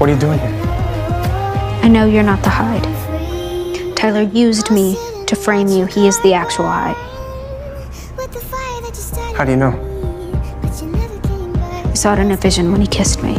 What are you doing here? I know you're not the Hyde. Tyler used me to frame you. He is the actual Hyde. How do you know? I saw it in a vision when he kissed me.